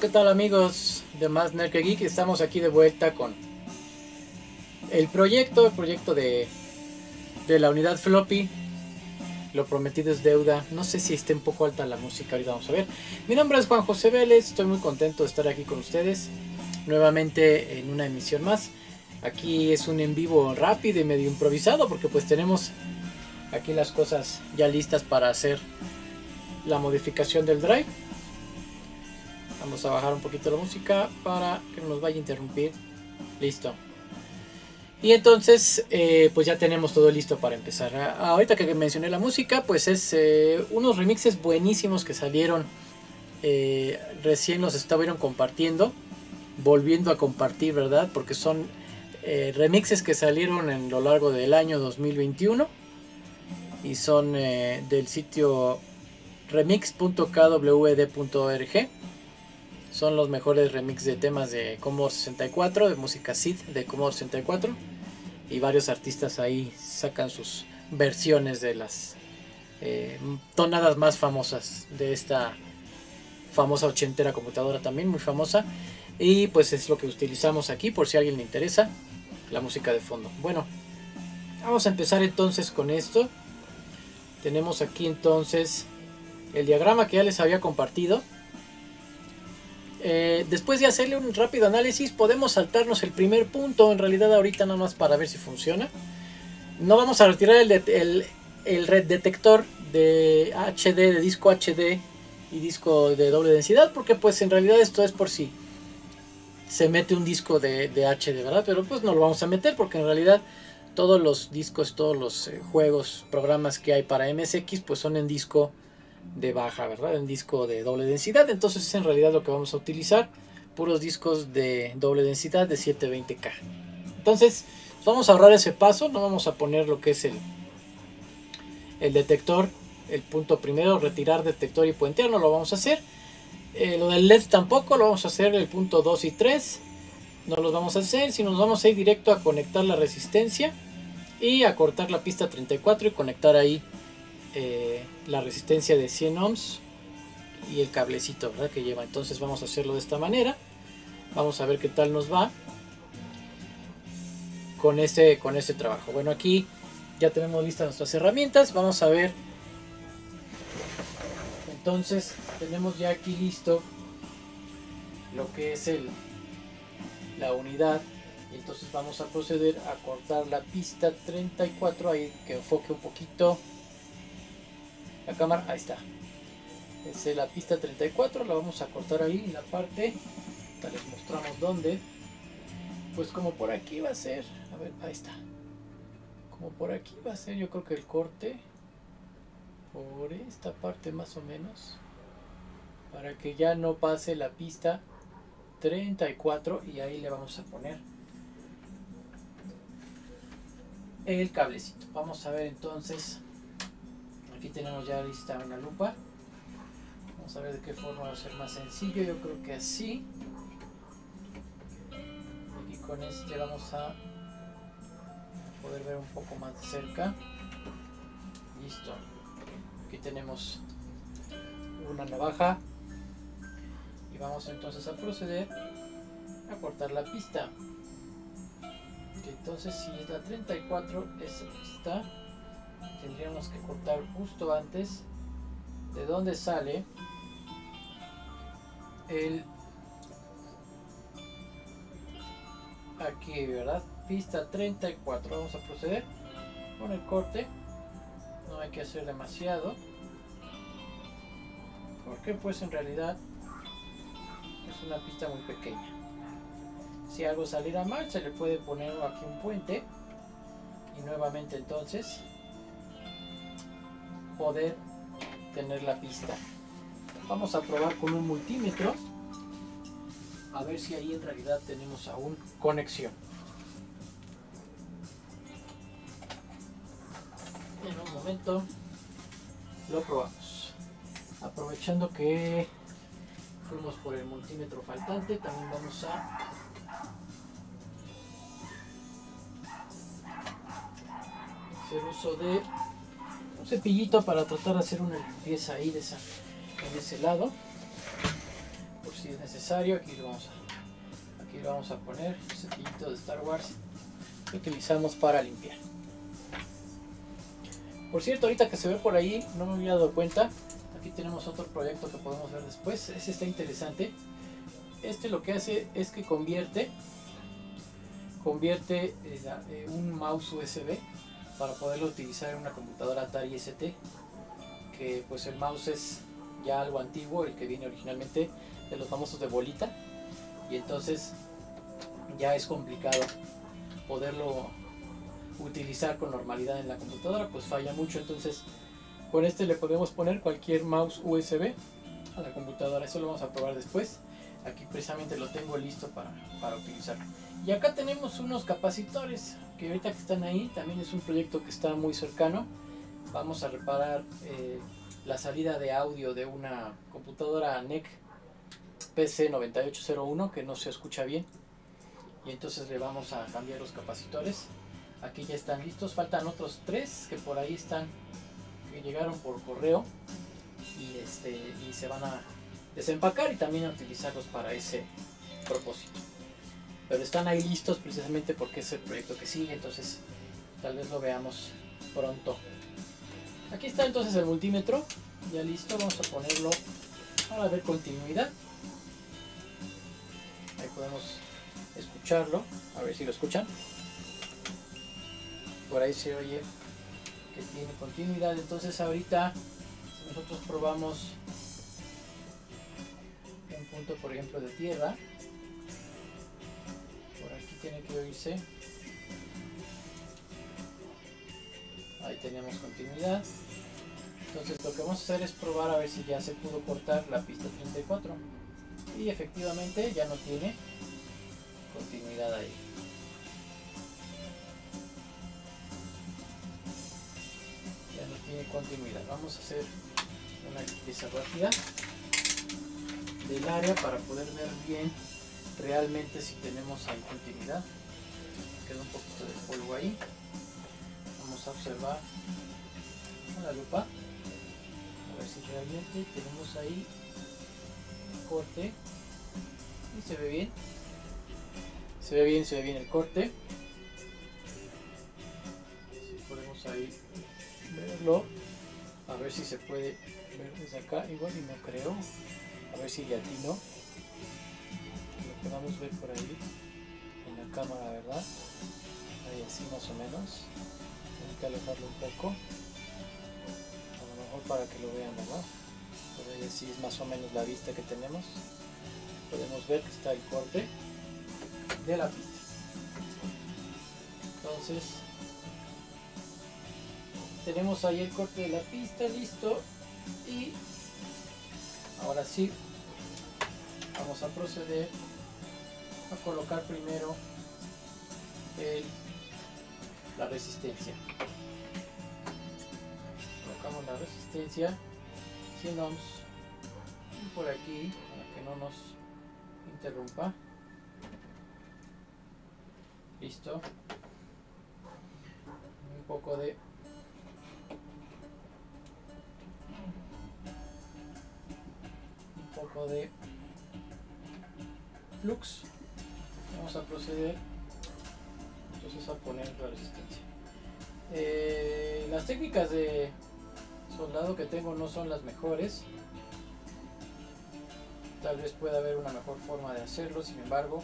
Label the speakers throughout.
Speaker 1: ¿Qué tal amigos de Más Nerd Geek? Estamos aquí de vuelta con el proyecto, el proyecto de, de la unidad floppy. Lo prometido es deuda. No sé si esté un poco alta la música, ahorita vamos a ver. Mi nombre es Juan José Vélez, estoy muy contento de estar aquí con ustedes. Nuevamente en una emisión más. Aquí es un en vivo rápido y medio improvisado porque pues tenemos aquí las cosas ya listas para hacer la modificación del drive. Vamos a bajar un poquito la música para que no nos vaya a interrumpir. Listo. Y entonces, eh, pues ya tenemos todo listo para empezar. Ahorita que mencioné la música, pues es eh, unos remixes buenísimos que salieron. Eh, recién los estuvieron compartiendo. Volviendo a compartir, ¿verdad? Porque son remixes que salieron en lo largo del año 2021. Y son del sitio remix.kwd.org son los mejores remix de temas de Commodore 64, de música SID de Commodore 64. Y varios artistas ahí sacan sus versiones de las eh, tonadas más famosas de esta famosa ochentera computadora también, muy famosa. Y pues es lo que utilizamos aquí por si a alguien le interesa, la música de fondo. Bueno, vamos a empezar entonces con esto. Tenemos aquí entonces el diagrama que ya les había compartido eh, después de hacerle un rápido análisis, podemos saltarnos el primer punto. En realidad, ahorita nada más para ver si funciona. No vamos a retirar el, red detector de HD, de disco HD y disco de doble densidad, porque pues en realidad esto es por si se mete un disco de, de HD, ¿verdad? Pero pues no lo vamos a meter porque en realidad todos los discos, todos los eh, juegos, programas que hay para MSX, pues son en disco de baja, ¿verdad? En disco de doble densidad. Entonces es en realidad lo que vamos a utilizar. Puros discos de doble densidad de 720K. Entonces vamos a ahorrar ese paso. No vamos a poner lo que es el, el detector. El punto primero, retirar detector y puentear. No lo vamos a hacer. Eh, lo del LED tampoco. Lo vamos a hacer el punto 2 y 3. No los vamos a hacer. Si nos vamos a ir directo a conectar la resistencia. Y a cortar la pista 34 y conectar ahí eh, la resistencia de 100 ohms y el cablecito ¿verdad? que lleva. Entonces vamos a hacerlo de esta manera. Vamos a ver qué tal nos va con este, con este trabajo. Bueno, aquí ya tenemos listas nuestras herramientas. Vamos a ver. Entonces tenemos ya aquí listo lo que es el, la unidad. Entonces vamos a proceder a cortar la pista 34 ahí que enfoque un poquito la cámara, ahí está. Es la pista 34, la vamos a cortar ahí en la parte. les mostramos dónde. Pues como por aquí va a ser, a ver, ahí está. Como por aquí va a ser, yo creo que el corte por esta parte más o menos para que ya no pase la pista 34 y ahí le vamos a poner el cablecito vamos a ver entonces Aquí tenemos ya lista una lupa. Vamos a ver de qué forma va a ser más sencillo. Yo creo que así. Y con este vamos a poder ver un poco más de cerca. Listo. Aquí tenemos una navaja. Y vamos entonces a proceder a cortar la pista. Entonces si es la 34 es esta tendríamos que cortar justo antes de donde sale el aquí verdad pista 34 vamos a proceder con el corte. No hay que hacer demasiado porque pues en realidad es una pista muy pequeña. Si algo saliera mal se le puede poner aquí un puente y nuevamente entonces poder tener la pista. Vamos a probar con un multímetro a ver si ahí en realidad tenemos aún conexión. En un momento lo probamos. Aprovechando que fuimos por el multímetro faltante, también vamos a hacer uso de cepillito para tratar de hacer una limpieza ahí de en ese lado. Por si es necesario aquí lo vamos a, aquí lo vamos a poner el cepillito de Star Wars que utilizamos para limpiar. Por cierto ahorita que se ve por ahí no me había dado cuenta aquí tenemos otro proyecto que podemos ver después ese está interesante. Este lo que hace es que convierte convierte eh, eh, un mouse USB para poderlo utilizar en una computadora Atari ST que pues el mouse es ya algo antiguo el que viene originalmente de los famosos de bolita. Y entonces ya es complicado poderlo utilizar con normalidad en la computadora pues falla mucho. Entonces con este le podemos poner cualquier mouse USB a la computadora. Eso lo vamos a probar después. Aquí precisamente lo tengo listo para, para utilizarlo y acá tenemos unos capacitores que ahorita que están ahí también es un proyecto que está muy cercano. Vamos a reparar eh, la salida de audio de una computadora NEC PC9801 que no se escucha bien. Y entonces le vamos a cambiar los capacitores. Aquí ya están listos. Faltan otros tres que por ahí están que llegaron por correo. Y este y se van a desempacar y también a utilizarlos para ese propósito. Pero están ahí listos precisamente porque es el proyecto que sigue, entonces tal vez lo veamos pronto. Aquí está entonces el multímetro, ya listo, vamos a ponerlo para ver continuidad. Ahí podemos escucharlo, a ver si lo escuchan. Por ahí se oye que tiene continuidad, entonces ahorita nosotros probamos punto por ejemplo de tierra que oírse ahí tenemos continuidad. Entonces lo que vamos a hacer es probar a ver si ya se pudo cortar la pista 34 y efectivamente ya no tiene continuidad ahí. Ya no tiene continuidad. Vamos a hacer una limpieza rápida del área para poder ver bien realmente si tenemos ahí continuidad queda un poquito de polvo ahí. Vamos a observar con la lupa. A ver si realmente tenemos ahí corte. Y se ve bien. Se ve bien, se ve bien el corte. Si podemos ahí verlo. A ver si se puede ver desde acá. Igual y no creo. A ver si le atino. Lo podamos ver por ahí en la cámara verdad ahí así más o menos. Hay que alejarlo un poco. A lo mejor para que lo vean ahí así es más o menos la vista que tenemos. Podemos ver que está el corte de la pista. Entonces tenemos ahí el corte de la pista listo. Y ahora sí vamos a proceder a colocar primero la resistencia. Colocamos la resistencia. 100 ohms por aquí para que no nos interrumpa. Listo. Un poco de un poco de flux. Vamos a proceder entonces a poner la resistencia. Eh, las técnicas de soldado que tengo no son las mejores. Tal vez pueda haber una mejor forma de hacerlo sin embargo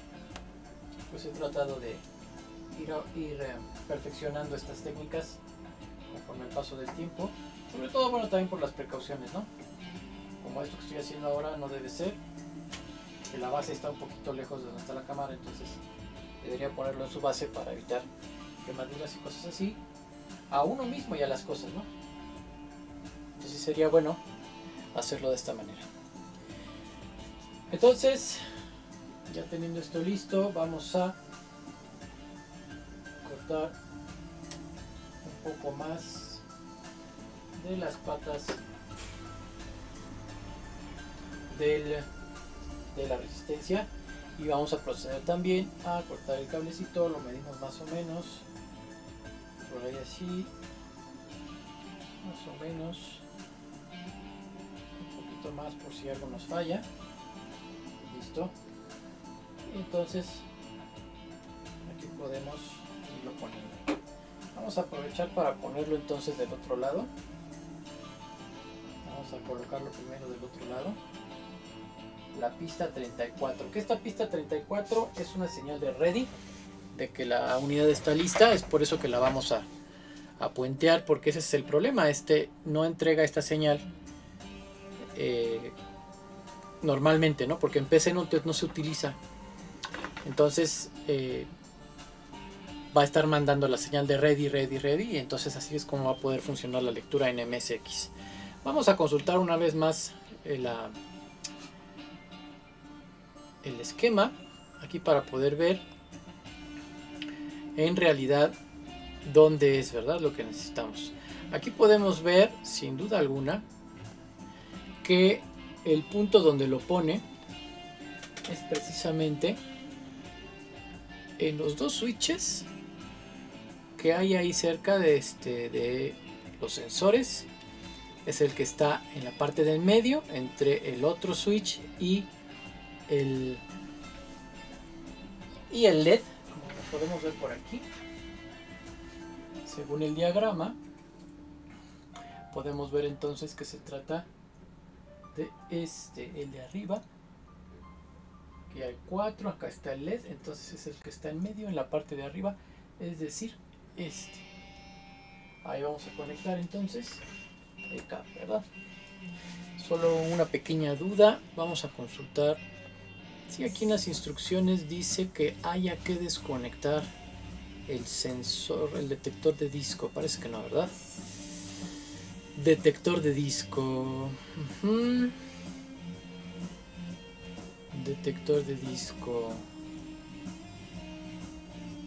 Speaker 1: pues he tratado de ir, eh, perfeccionando estas técnicas conforme el paso del tiempo. Sobre todo bueno también por las precauciones no como esto que estoy haciendo ahora no debe ser que la base está un poquito lejos de donde está la cámara entonces debería ponerlo en su base para evitar quemaduras y cosas así a uno mismo y a las cosas no entonces sería bueno hacerlo de esta manera. Entonces ya teniendo esto listo vamos a cortar un poco más de las patas del, de la resistencia y vamos a proceder también a cortar el cablecito lo medimos más o menos. Por ahí así. Más o menos. Un poquito más por si algo nos falla. Listo. Y entonces aquí podemos irlo poniendo. Vamos a aprovechar para ponerlo entonces del otro lado. Vamos a colocarlo primero del otro lado la pista 34 que esta pista 34 es una señal de ready de que la unidad está lista. Es por eso que la vamos a, a puentear porque ese es el problema. Este no entrega esta señal eh, normalmente no porque en PC no, no se utiliza. Entonces eh, va a estar mandando la señal de ready, ready, ready y entonces así es como va a poder funcionar la lectura en MSX. Vamos a consultar una vez más el, el esquema aquí para poder ver en realidad dónde es verdad lo que necesitamos. Aquí podemos ver sin duda alguna que el punto donde lo pone es precisamente en los dos switches que hay ahí cerca de, este, de los sensores es el que está en la parte del medio entre el otro switch y el y el LED como lo podemos ver por aquí según el diagrama podemos ver entonces que se trata de este el de arriba que hay cuatro acá está el LED entonces es el que está en medio en la parte de arriba es decir este. Ahí vamos a conectar entonces ¿verdad? Solo una pequeña duda, vamos a consultar. Si aquí en las instrucciones dice que haya que desconectar el sensor, el detector de disco, parece que no, ¿verdad? Detector de disco. Detector de disco.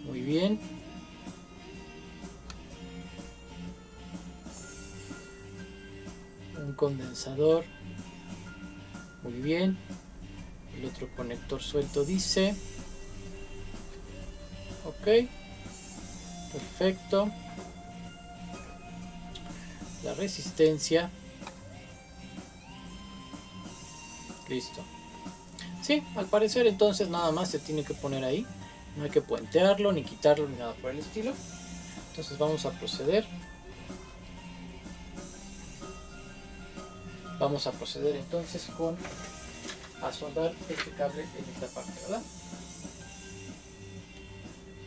Speaker 1: Muy bien. condensador. Muy bien. El otro conector suelto dice. Ok. Perfecto. La resistencia. Listo. Sí, al parecer entonces nada más se tiene que poner ahí. No hay que puentearlo, ni quitarlo, ni nada por el estilo. Entonces vamos a proceder. Vamos a proceder entonces con a soldar este cable en esta parte, ¿verdad?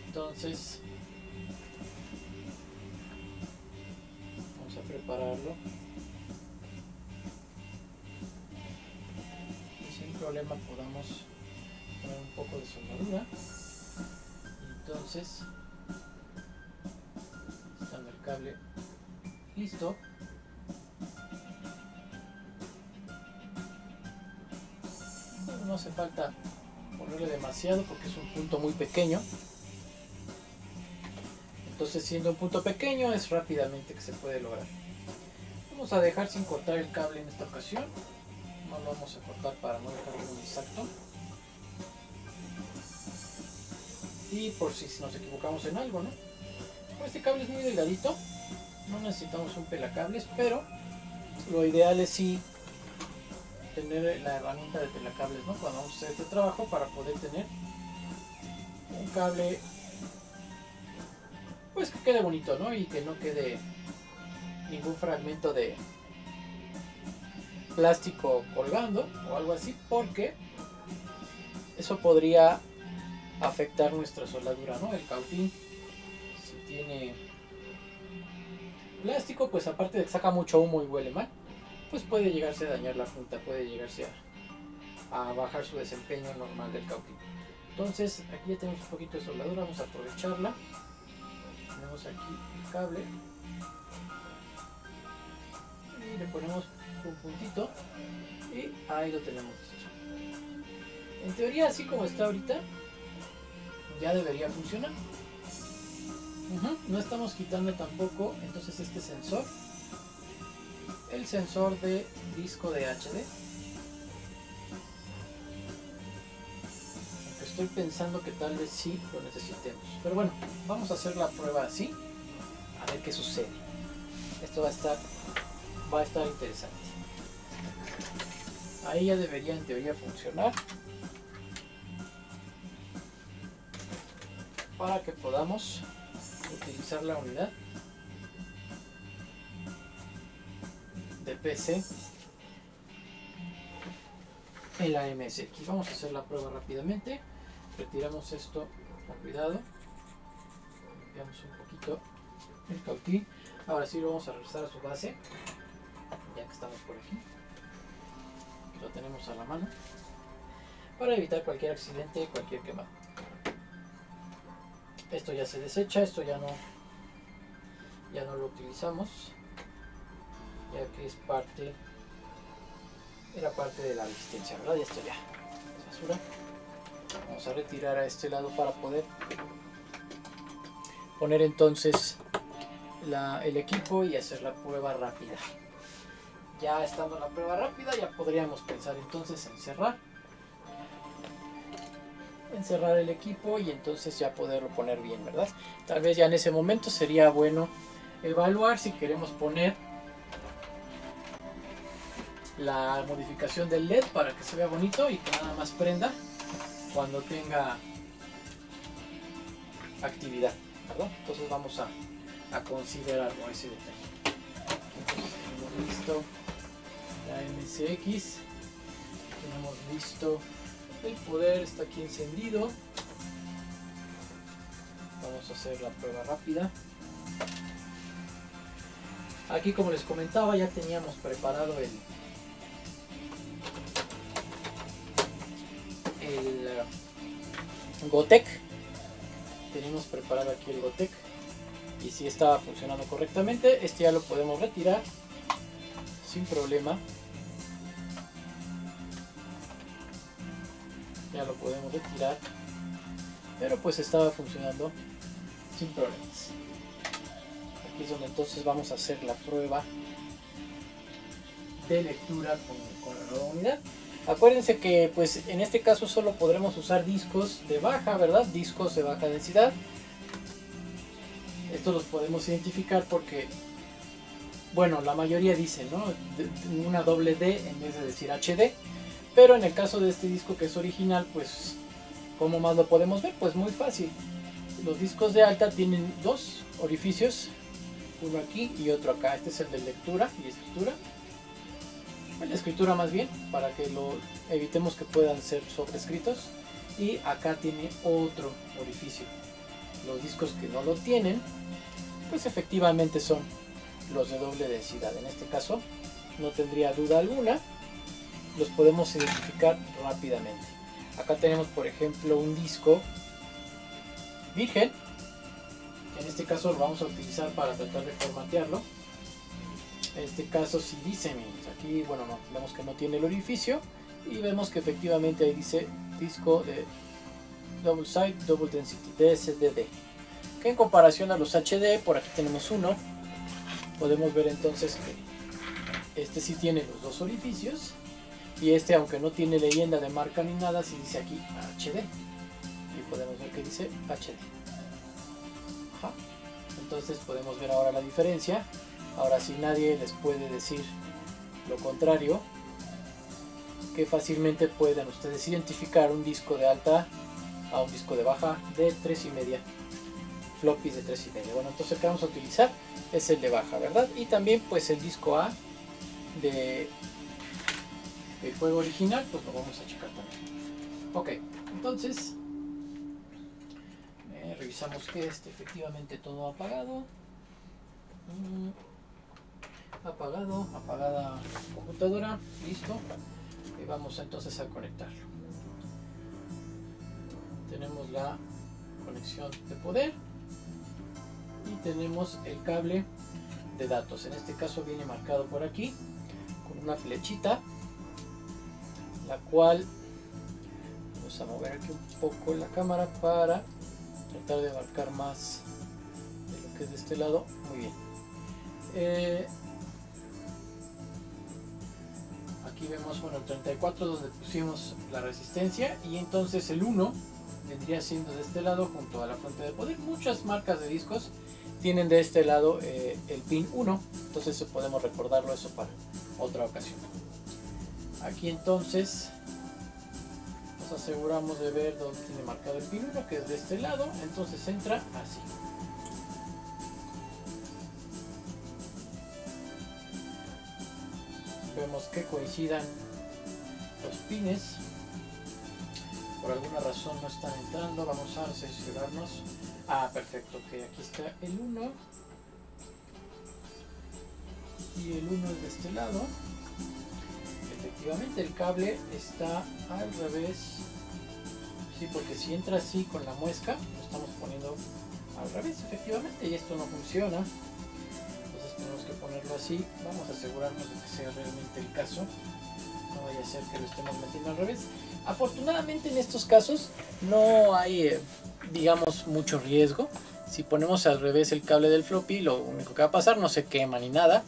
Speaker 1: Entonces vamos a prepararlo. Y sin problema podamos poner un poco de soldadura. Entonces está el cable listo hace falta ponerle demasiado porque es un punto muy pequeño. Entonces siendo un punto pequeño es rápidamente que se puede lograr. Vamos a dejar sin cortar el cable en esta ocasión. No lo vamos a cortar para no dejarlo muy exacto. Y por si nos equivocamos en algo, ¿no? Este cable es muy delgadito. No necesitamos un pelacables, pero lo ideal es si tener la herramienta de pelacables, ¿no? Cuando vamos a hacer este trabajo para poder tener un cable pues que quede bonito, ¿no? Y que no quede ningún fragmento de plástico colgando o algo así porque eso podría afectar nuestra soldadura, ¿no? El cautín si tiene plástico pues aparte de que saca mucho humo y huele mal pues puede llegarse a dañar la punta, puede llegarse a, bajar su desempeño normal del cautín. Entonces aquí ya tenemos un poquito de soldadura, vamos a aprovecharla. Tenemos aquí el cable y le ponemos un puntito y ahí lo tenemos En teoría así como está ahorita ya debería funcionar. No estamos quitando tampoco entonces este sensor el sensor de disco de HD. Estoy pensando que tal vez sí lo necesitemos. Pero bueno, vamos a hacer la prueba así. A ver qué sucede. Esto va a estar, va a estar interesante. Ahí ya debería en teoría funcionar. Para que podamos utilizar la unidad PC en la MSX. Vamos a hacer la prueba rápidamente. Retiramos esto con cuidado. Limpiamos un poquito el cautín. Ahora sí lo vamos a regresar a su base. Ya que estamos por aquí. Lo tenemos a la mano. Para evitar cualquier accidente, cualquier quemado. Esto ya se desecha, esto ya no ya no lo utilizamos ya que es parte era parte de la resistencia, ¿verdad? Y esto ya basura. Vamos a retirar a este lado para poder poner entonces el equipo y hacer la prueba rápida. Ya estando en la prueba rápida ya podríamos pensar entonces en cerrar. Encerrar el equipo y entonces ya poderlo poner bien, ¿verdad? Tal vez ya en ese momento sería bueno evaluar si queremos poner la modificación del LED para que se vea bonito y que nada más prenda cuando tenga actividad, Entonces vamos a, a considerarlo ese detalle. Entonces tenemos listo la MSX, tenemos listo el poder, está aquí encendido. Vamos a hacer la prueba rápida. Aquí como les comentaba ya teníamos preparado el Gotec. Tenemos preparado aquí el Gotec. Y si estaba funcionando correctamente, este ya lo podemos retirar sin problema. Ya lo podemos retirar. Pero pues estaba funcionando sin problemas. Aquí es donde entonces vamos a hacer la prueba de lectura con, con la nueva unidad. Acuérdense que pues en este caso solo podremos usar discos de baja, ¿verdad? Discos de baja densidad. Estos los podemos identificar porque, bueno, la mayoría dice, ¿no? Una doble D en vez de decir HD. Pero en el caso de este disco que es original, pues, ¿cómo más lo podemos ver? Pues muy fácil. Los discos de alta tienen dos orificios, uno aquí y otro acá. Este es el de lectura y escritura la escritura más bien, para que lo evitemos que puedan ser sobrescritos. Y acá tiene otro orificio. Los discos que no lo tienen, pues efectivamente son los de doble densidad. En este caso, no tendría duda alguna, los podemos identificar rápidamente. Acá tenemos, por ejemplo, un disco virgen. En este caso lo vamos a utilizar para tratar de formatearlo en este caso si dice, aquí bueno, no, vemos que no tiene el orificio y vemos que efectivamente ahí dice disco de Double Side Double Density, DSDD. Que en comparación a los HD, por aquí tenemos uno, podemos ver entonces que este sí tiene los dos orificios y este aunque no tiene leyenda de marca ni nada, sí dice aquí HD. Y podemos ver que dice HD. Entonces podemos ver ahora la diferencia Ahora si nadie les puede decir lo contrario, que fácilmente pueden ustedes identificar un disco de alta a un disco de baja de 3 y media. Floppies de 3 y media. Bueno entonces el que vamos a utilizar es el de baja verdad y también pues el disco A de el juego original pues lo vamos a checar también. Ok entonces eh, revisamos que esté efectivamente todo apagado. Mm apagado, apagada computadora, listo. Y vamos entonces a conectarlo. Tenemos la conexión de poder y tenemos el cable de datos. En este caso viene marcado por aquí con una flechita, la cual vamos a mover aquí un poco la cámara para tratar de marcar más de lo que es de este lado. Muy bien. Eh, aquí vemos bueno el 34 donde pusimos la resistencia y entonces el 1 vendría siendo de este lado junto a la fuente de poder. Muchas marcas de discos tienen de este lado eh, el pin 1 entonces podemos recordarlo eso para otra ocasión. Aquí entonces nos aseguramos de ver dónde tiene marcado el pin 1 que es de este lado entonces entra así vemos que coincidan los pines. Por alguna razón no están entrando. Vamos a cerciorarnos ah perfecto que aquí está el 1 y el 1 es de este lado. Efectivamente el cable está al revés. Sí porque si entra así con la muesca lo estamos poniendo al revés efectivamente y esto no funciona ponerlo así vamos a asegurarnos de que sea realmente el caso no vaya a ser que lo estemos metiendo al revés afortunadamente en estos casos no hay eh, digamos mucho riesgo si ponemos al revés el cable del floppy lo único que va a pasar no se quema ni nada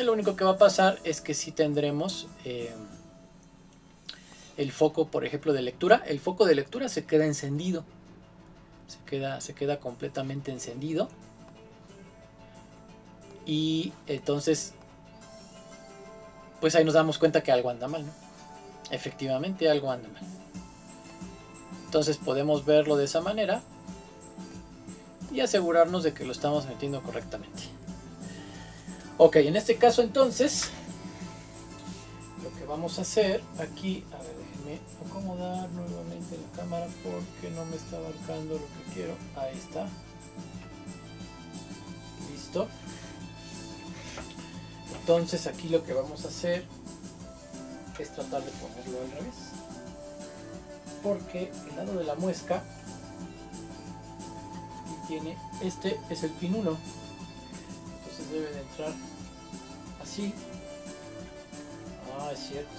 Speaker 1: lo único que va a pasar es que si tendremos eh, el foco, por ejemplo, de lectura. El foco de lectura se queda encendido. Se queda, se queda completamente encendido. Y entonces, pues ahí nos damos cuenta que algo anda mal. Efectivamente, algo anda mal. Entonces podemos verlo de esa manera y asegurarnos de que lo estamos metiendo correctamente. Ok, en este caso entonces, lo que vamos a hacer aquí, a ver, déjenme acomodar nuevamente la cámara porque no me está abarcando lo que quiero. Ahí está. Entonces aquí lo que vamos a hacer es tratar de ponerlo al revés. Porque el lado de la muesca tiene, este es el pin 1 debe de entrar así. Ah, es cierto.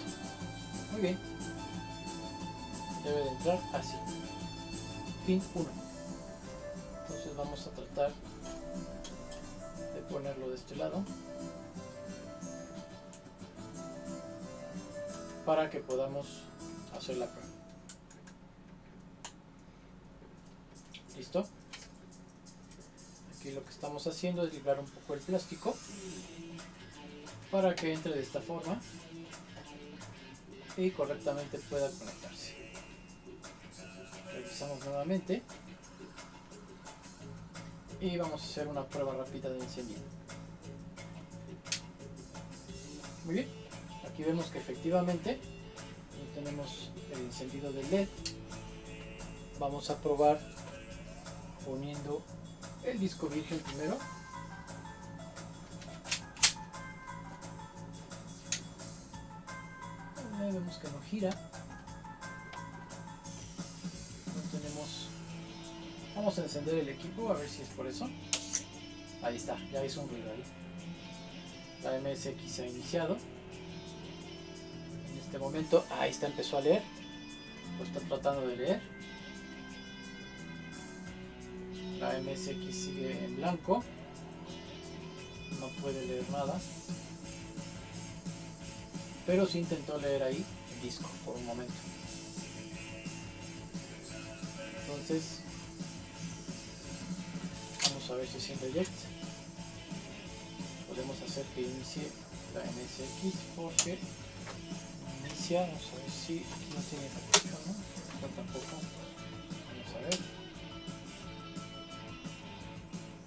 Speaker 1: Muy bien. Debe de entrar así. Pin 1. Entonces vamos a tratar de ponerlo de este lado. Para que podamos hacer la prueba. ¿Listo? lo que estamos haciendo es librar un poco el plástico para que entre de esta forma y correctamente pueda conectarse. Revisamos nuevamente y vamos a hacer una prueba rápida de encendido. Muy bien, aquí vemos que efectivamente tenemos el encendido del LED. Vamos a probar poniendo el disco virgen primero. vemos que no gira. No tenemos... Vamos a encender el equipo a ver si es por eso. Ahí está, ya hizo un ruido ahí. La MSX se ha iniciado. Este momento, ahí está, empezó a leer. Lo está tratando de leer. La MSX sigue en blanco. No puede leer nada. Pero sí intentó leer ahí el disco por un momento. Entonces, vamos a ver si siendo eject. Podemos hacer que inicie la MSX porque vamos a ver si no tiene cartucho, ¿no? tampoco. Vamos a ver.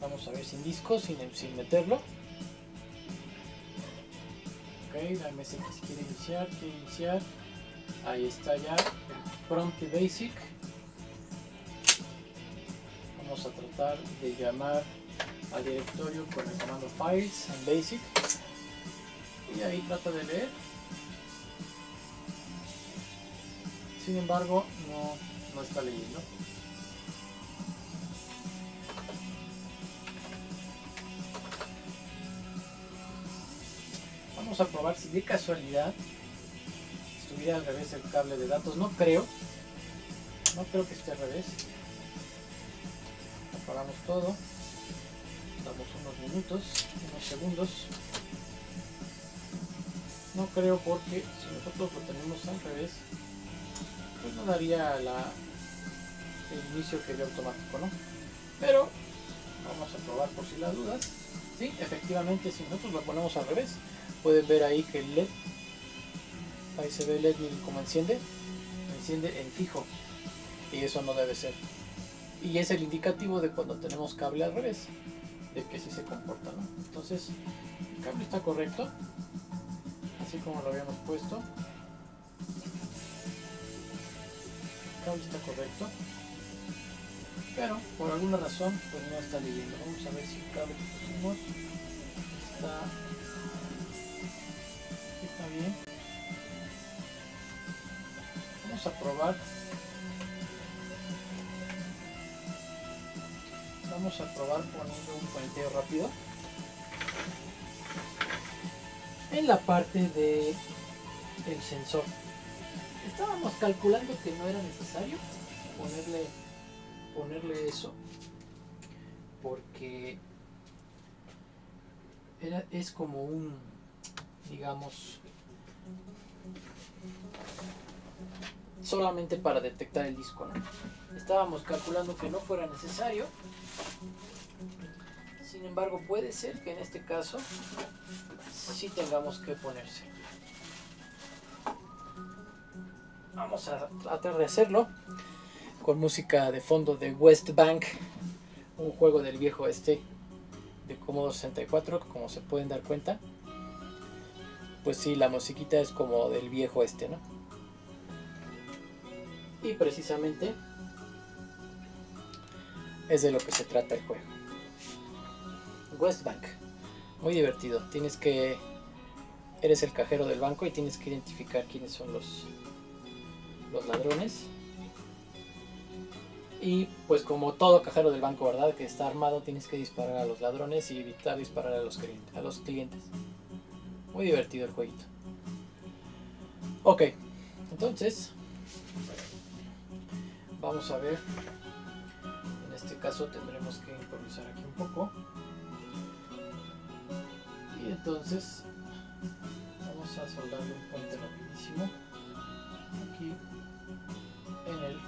Speaker 1: Vamos a ver sin disco, sin, sin meterlo. Ok, la MSX quiere iniciar, quiere iniciar. Ahí está ya el prompt basic. Vamos a tratar de llamar al directorio con el comando files en basic. Y ahí trata de leer. Sin embargo, no, no está leyendo. a probar si de casualidad estuviera al revés el cable de datos. No creo. No creo que esté al revés. Apagamos todo. Damos unos minutos, unos segundos. No creo porque si nosotros lo tenemos al revés, pues no daría el inicio que de automático, ¿no? Pero vamos a probar por si las dudas. Sí, efectivamente, si nosotros lo ponemos al revés, pueden ver ahí que el LED ahí se ve el LED como enciende enciende en fijo. Y eso no debe ser. Y es el indicativo de cuando tenemos cable al revés. De que sí se comporta, ¿no? Entonces, el cable está correcto. Así como lo habíamos puesto. Cable está correcto. Pero por alguna razón pues no está leyendo. Vamos a ver si el cable que pusimos está, bien. Vamos a probar. Vamos a probar poniendo un puenteo rápido. En la parte de el sensor. Estábamos calculando que no era necesario ponerle ponerle eso porque era, es como un digamos solamente para detectar el disco ¿no? estábamos calculando que no fuera necesario sin embargo puede ser que en este caso sí tengamos que ponerse vamos a tratar de hacerlo con música de fondo de West Bank, un juego del viejo este de Commodore 64, como se pueden dar cuenta. Pues sí, la musiquita es como del viejo este, ¿no? Y precisamente es de lo que se trata el juego. West Bank. Muy divertido. Tienes que... Eres el cajero del banco y tienes que identificar quiénes son los, los ladrones y pues como todo cajero del banco, ¿verdad? Que está armado, tienes que disparar a los ladrones y evitar disparar a los, clientes, a los clientes. Muy divertido el jueguito. Ok, entonces vamos a ver. En este caso tendremos que improvisar aquí un poco. Y entonces vamos a soldarle un puente rapidísimo aquí en el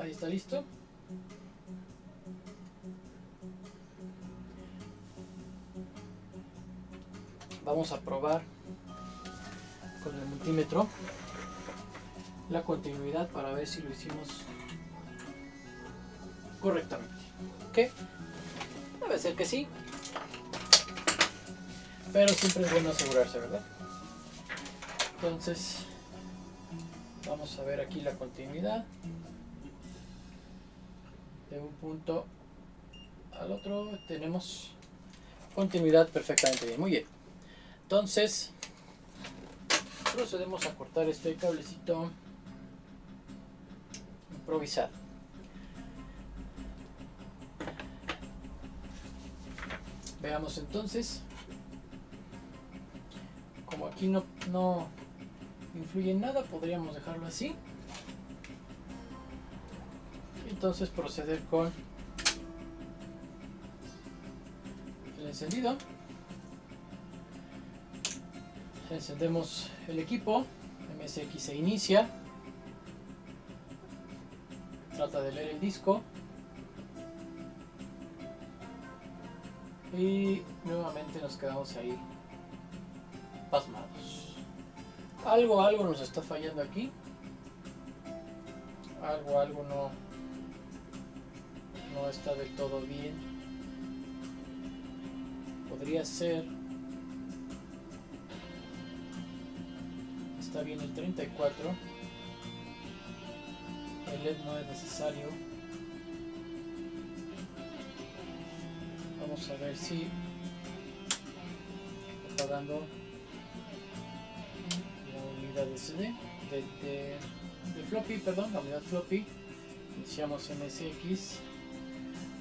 Speaker 1: Ahí está listo. Vamos a probar con el multímetro la continuidad para ver si lo hicimos correctamente. ¿Ok? Debe ser que sí. Pero siempre es bueno asegurarse, ¿verdad? Entonces, vamos a ver aquí la continuidad de un punto al otro tenemos continuidad perfectamente bien muy bien entonces procedemos a cortar este cablecito veamos entonces como aquí no, no influye en nada podríamos dejarlo así. Entonces proceder con el encendido. Encendemos el equipo MSX se inicia trata de leer el disco y nuevamente nos quedamos ahí pasmados algo algo nos está fallando aquí algo algo no no está del todo bien. Podría ser... Está bien el 34. El LED no es necesario. Vamos a ver si está dando la unidad de CD, de, floppy, perdón, la unidad floppy. Iniciamos MSX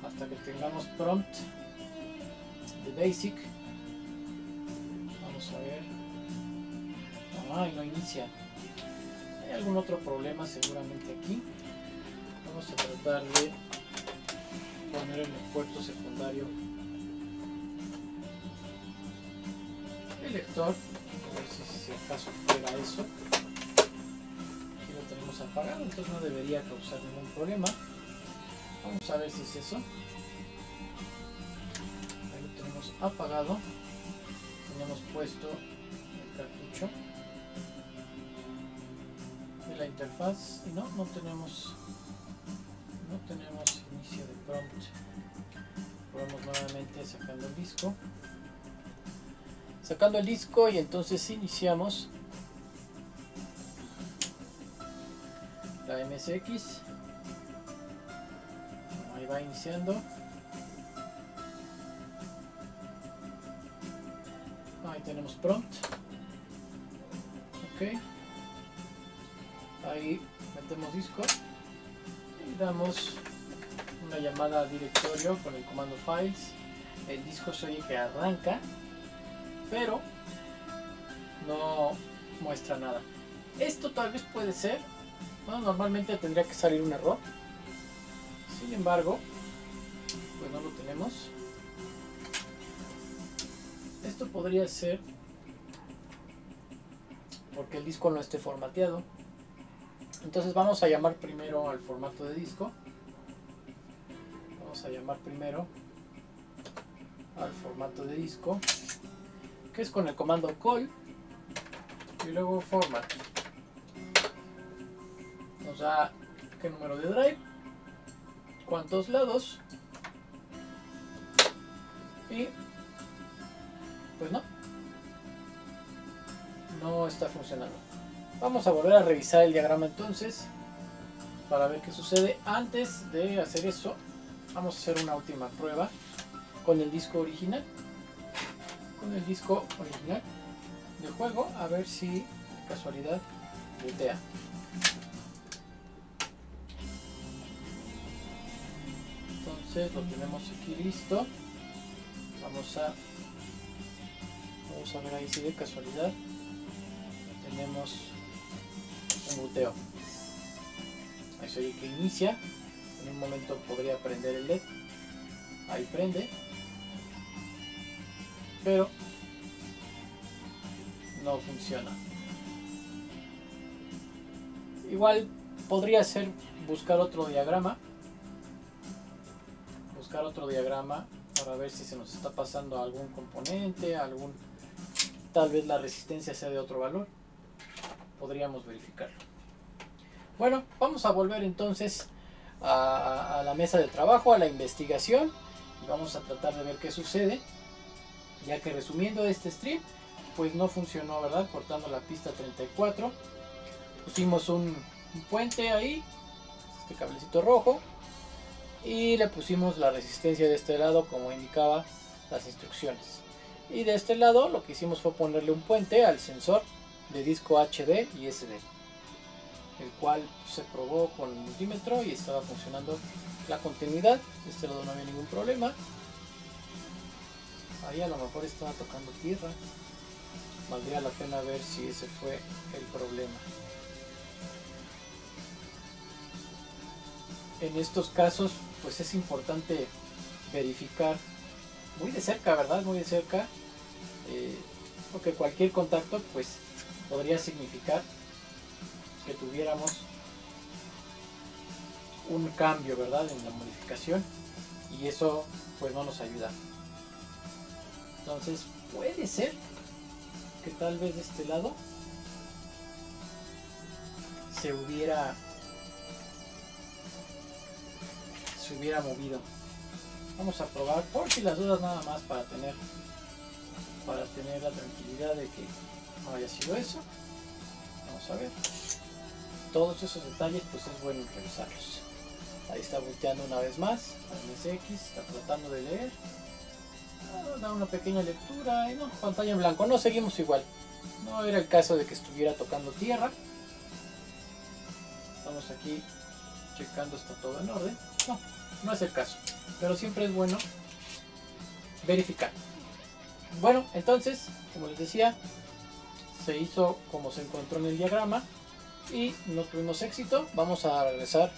Speaker 1: hasta que tengamos prompt de basic vamos a ver ay no inicia hay algún otro problema seguramente aquí vamos a tratar de poner en el puerto secundario el lector a ver si, si acaso fuera eso aquí lo tenemos apagado, entonces no debería causar ningún problema. Vamos a ver si es eso. Ahí lo tenemos apagado. Tenemos puesto el cartucho de la interfaz y no, no tenemos tenemos inicio de prompt. Probamos nuevamente sacando el disco. Sacando el disco y entonces iniciamos la MSX ahí va iniciando. Ahí tenemos prompt. Ok. Ahí metemos disco damos una llamada a directorio con el comando files el disco se oye que arranca pero no muestra nada esto tal vez puede ser normalmente tendría que salir un error. Sin embargo, pues no lo tenemos. Esto podría ser porque el disco no esté formateado. Entonces vamos a llamar primero al formato de disco. Vamos a llamar primero al formato de disco, que es con el comando call y luego format nos da qué número de drive, cuántos lados y pues no, no está funcionando. Vamos a volver a revisar el diagrama entonces para ver qué sucede. Antes de hacer eso, vamos a hacer una última prueba con el disco original. Con el disco original del juego, a ver si casualidad bootea. lo tenemos aquí listo vamos a vamos a ver ahí si de casualidad tenemos buteo ahí se oye que inicia en un momento podría prender el led. Ahí prende. Pero no funciona. Igual podría ser buscar otro diagrama. Buscar otro diagrama para ver si se nos está pasando algún componente, algún tal vez la resistencia sea de otro valor. Podríamos verificarlo. Bueno, vamos a volver entonces a, la mesa de trabajo, a la investigación y vamos a tratar de ver qué sucede. Ya que resumiendo este stream, pues no funcionó, ¿verdad? Cortando la pista 34. Pusimos un puente ahí, este cablecito rojo, y le pusimos la resistencia de este lado como indicaba las instrucciones y de este lado lo que hicimos fue ponerle un puente al sensor de disco HD y SD el cual se probó con el multímetro y estaba funcionando la continuidad este lado no había ningún problema ahí a lo mejor estaba tocando tierra valdría la pena ver si ese fue el problema en estos casos pues es importante verificar muy de cerca, ¿verdad? Muy de cerca, eh, porque cualquier contacto pues podría significar que tuviéramos un cambio, ¿verdad? En la modificación y eso pues no nos ayuda. Entonces puede ser que tal vez de este lado se hubiera se hubiera movido. Vamos a probar por si las dudas nada más para tener para tener la tranquilidad de que haya sido eso. Vamos a ver. Todos esos detalles pues es bueno revisarlos. Ahí está volteando una vez más. MSX está tratando de leer. Ah, da una pequeña lectura y no, pantalla en blanco. No seguimos igual. No era el caso de que estuviera tocando tierra. Estamos aquí checando está todo en orden. No, no es el caso. Pero siempre es bueno verificar. Bueno, entonces, como les decía, se hizo como se encontró en el diagrama y no tuvimos éxito. Vamos a regresar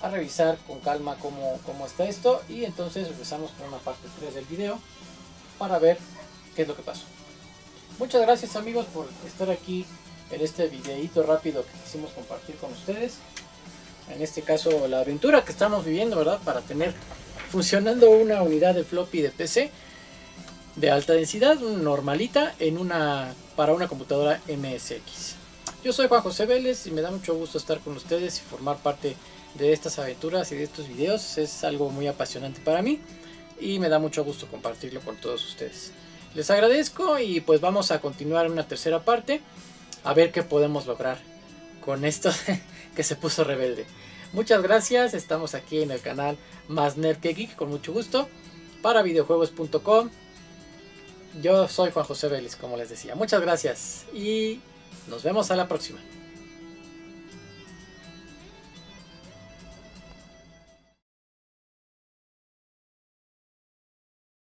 Speaker 1: a revisar con calma cómo, cómo está esto y entonces regresamos con una parte 3 del video para ver qué es lo que pasó. Muchas gracias amigos por estar aquí en este videíto rápido que quisimos compartir con ustedes. En este caso la aventura que estamos viviendo, ¿verdad? Para tener funcionando una unidad de floppy de PC de alta densidad, normalita, en una, para una computadora MSX. Yo soy Juan José Vélez y me da mucho gusto estar con ustedes y formar parte de estas aventuras y de estos videos. Es algo muy apasionante para mí y me da mucho gusto compartirlo con todos ustedes. Les agradezco y pues vamos a continuar en una tercera parte a ver qué podemos lograr con esto que se puso rebelde. Muchas gracias, estamos aquí en el canal Más Nerd que Geek con mucho gusto para videojuegos.com. Yo soy Juan José Vélez, como les decía. Muchas gracias y nos vemos a la próxima.